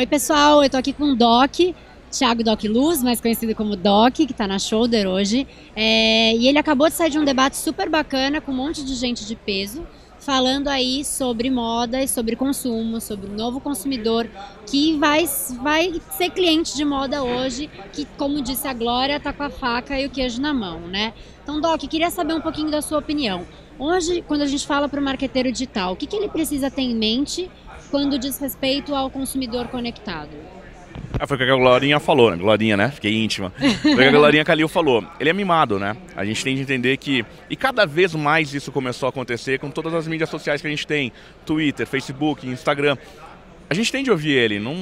Oi, pessoal, eu tô aqui com o Doc, Thiago Doc Luz, mais conhecido como Doc, que está na Shoulder hoje. É, e ele acabou de sair de um debate super bacana com um monte de gente de peso, falando aí sobre moda e sobre consumo, sobre o novo consumidor que vai, vai ser cliente de moda hoje, que, como disse a Glória, está com a faca e o queijo na mão, né? Então, Doc, queria saber um pouquinho da sua opinião. Hoje, quando a gente fala para o marqueteiro digital, o que, que ele precisa ter em mente quando diz respeito ao consumidor conectado? Ah, foi o que a Glorinha falou, né? Glorinha, né? Fiquei íntima. Foi o que a Glorinha Calil falou. Ele é mimado, né? A gente tem de entender que. E cada vez mais isso começou a acontecer com todas as mídias sociais que a gente tem: Twitter, Facebook, Instagram a gente tem de ouvir ele. Não,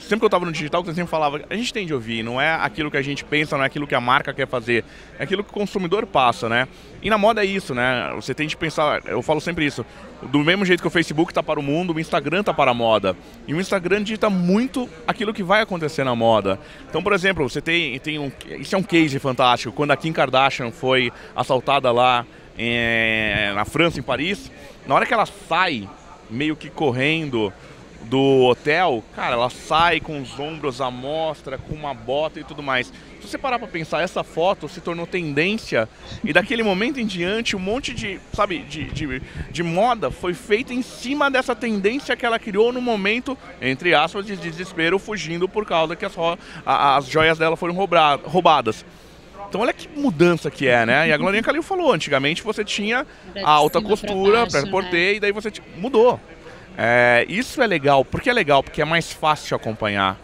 sempre que eu estava no digital, eu sempre falava, a gente tem de ouvir, não é aquilo que a gente pensa, não é aquilo que a marca quer fazer, é aquilo que o consumidor passa, né? E na moda é isso, né? Você tem de pensar, eu falo sempre isso, do mesmo jeito que o Facebook está para o mundo, o Instagram está para a moda. E o Instagram digita muito aquilo que vai acontecer na moda. Então, por exemplo, você tem, tem um. Isso é um case fantástico. Quando a Kim Kardashian foi assaltada lá é, na França, em Paris, na hora que ela sai, meio que correndo do hotel, cara, ela sai com os ombros à mostra, com uma bota e tudo mais. Se você parar pra pensar, essa foto se tornou tendência e daquele momento em diante um monte de, sabe, de, de, de moda foi feita em cima dessa tendência que ela criou no momento, entre aspas, de desespero, fugindo por causa que as, as joias dela foram roubadas. Então olha que mudança que é, né? E a Glorinha Calil falou, antigamente você tinha a alta costura, para porter, né? e daí você mudou. É, isso é legal. Por que é legal? Porque é mais fácil acompanhar.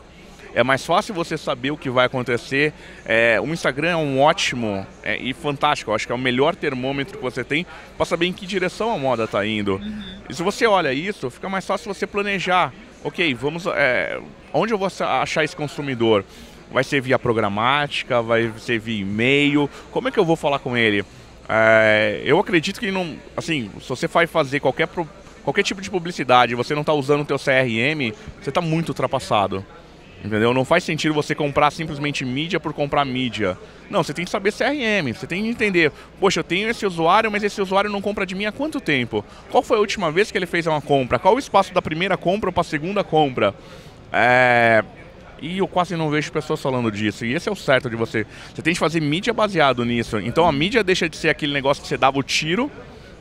É mais fácil você saber o que vai acontecer. É, o Instagram é um ótimo é, e fantástico. Eu acho que é o melhor termômetro que você tem para saber em que direção a moda está indo. E se você olha isso, fica mais fácil você planejar. Ok, vamos. É, onde eu vou achar esse consumidor? Vai ser via programática? Vai ser via e-mail? Como é que eu vou falar com ele? É, eu acredito que não. Assim, se você vai fazer qualquer pro, qualquer tipo de publicidade, você não está usando o teu CRM, você está muito ultrapassado. Entendeu? Não faz sentido você comprar simplesmente mídia por comprar mídia. Não, você tem que saber CRM, você tem que entender. Poxa, eu tenho esse usuário, mas esse usuário não compra de mim há quanto tempo? Qual foi a última vez que ele fez uma compra? Qual o espaço da primeira compra para a segunda compra? É... E eu quase não vejo pessoas falando disso. E esse é o certo de você. Você tem que fazer mídia baseado nisso. Então a mídia deixa de ser aquele negócio que você dava o tiro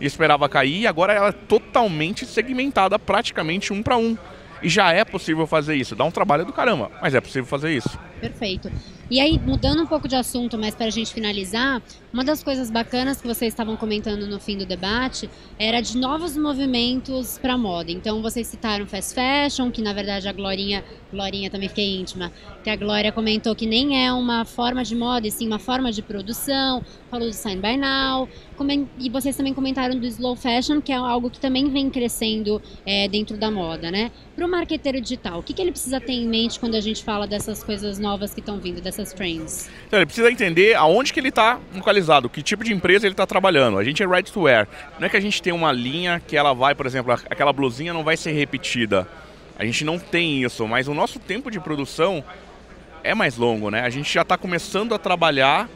e esperava cair, e agora ela é totalmente segmentada, praticamente um para um. E já é possível fazer isso. Dá um trabalho do caramba, mas é possível fazer isso. Perfeito. E aí, mudando um pouco de assunto, mas para a gente finalizar, uma das coisas bacanas que vocês estavam comentando no fim do debate era de novos movimentos para moda. Então, vocês citaram fast fashion, que na verdade a Glorinha, Glorinha também fiquei íntima, que a Glória comentou que nem é uma forma de moda, e sim uma forma de produção, falou do Sign by Now, e vocês também comentaram do slow fashion, que é algo que também vem crescendo é, dentro da moda, né? Para o marqueteiro digital, o que, que ele precisa ter em mente quando a gente fala dessas coisas novas que estão vindo, dessas essas trends? Então, ele precisa entender aonde que ele está localizado, que tipo de empresa ele está trabalhando. A gente é ready to wear. Não é que a gente tem uma linha que ela vai, por exemplo, aquela blusinha não vai ser repetida. A gente não tem isso, mas o nosso tempo de produção é mais longo, né? A gente já está começando a trabalhar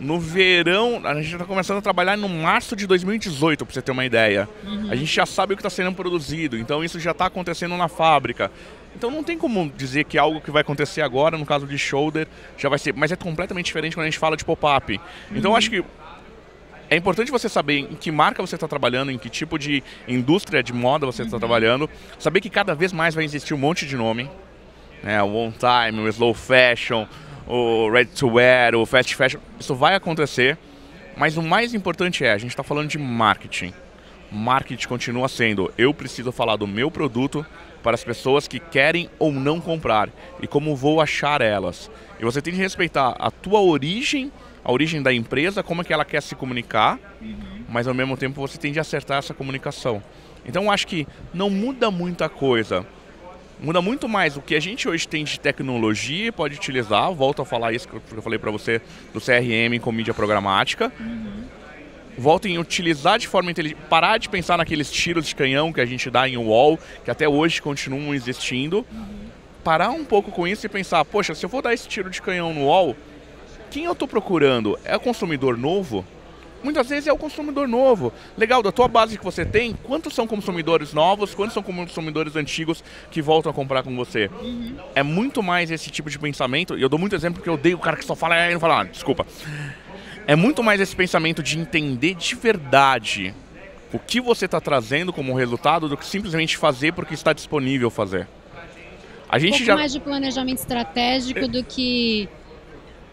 no verão, a gente está começando a trabalhar no março de 2018, para você ter uma ideia. Uhum. A gente já sabe o que está sendo produzido, então isso já está acontecendo na fábrica. Então não tem como dizer que algo que vai acontecer agora, no caso de shoulder, já vai ser. Mas é completamente diferente quando a gente fala de pop-up. Uhum. Então acho que é importante você saber em que marca você está trabalhando, em que tipo de indústria de moda você está uhum. trabalhando, saber que cada vez mais vai existir um monte de nome, né? o on time, o slow fashion, o ready to wear, o fast fashion, isso vai acontecer, mas o mais importante é, a gente está falando de marketing. Marketing continua sendo, eu preciso falar do meu produto para as pessoas que querem ou não comprar e como vou achar elas. E você tem que respeitar a tua origem, a origem da empresa, como é que ela quer se comunicar, mas ao mesmo tempo você tem de acertar essa comunicação. Então acho que não muda muita coisa. Muda muito mais o que a gente hoje tem de tecnologia pode utilizar. Volto a falar isso que eu falei para você do CRM com mídia programática. Uhum voltem a utilizar de forma inteligente, parar de pensar naqueles tiros de canhão que a gente dá em wall, que até hoje continuam existindo, uhum. parar um pouco com isso e pensar, poxa, se eu vou dar esse tiro de canhão no wall, quem eu estou procurando? É o consumidor novo? Muitas vezes é o consumidor novo. Legal, da tua base que você tem, quantos são consumidores novos, quantos são consumidores antigos que voltam a comprar com você? Uhum. É muito mais esse tipo de pensamento, e eu dou muito exemplo porque eu odeio o cara que só fala e não fala, ah, desculpa. É muito mais esse pensamento de entender de verdade o que você está trazendo como resultado do que simplesmente fazer porque está disponível fazer. A gente um pouco já... mais de planejamento estratégico do que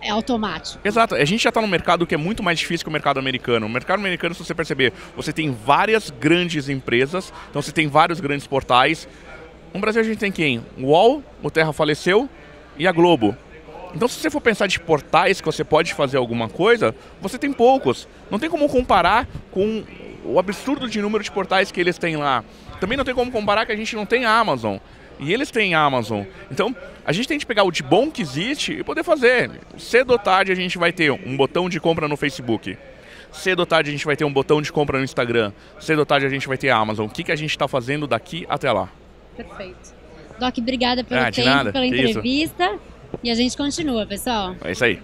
é automático. Exato. A gente já está num mercado que é muito mais difícil que o mercado americano. O mercado americano, se você perceber, você tem várias grandes empresas, então você tem vários grandes portais. No Brasil a gente tem quem? O UOL, o Terra Faleceu e a Globo. Então, se você for pensar de portais que você pode fazer alguma coisa, você tem poucos. Não tem como comparar com o absurdo de número de portais que eles têm lá. Também não tem como comparar que a gente não tem a Amazon. E eles têm Amazon. Então, a gente tem que pegar o de bom que existe e poder fazer. Cedo ou tarde a gente vai ter um botão de compra no Facebook. Cedo ou tarde a gente vai ter um botão de compra no Instagram. Cedo ou tarde a gente vai ter a Amazon. O que, que a gente está fazendo daqui até lá? Perfeito. Doc, obrigada pelo ah, tempo, nada. pela entrevista. E a gente continua, pessoal. É isso aí.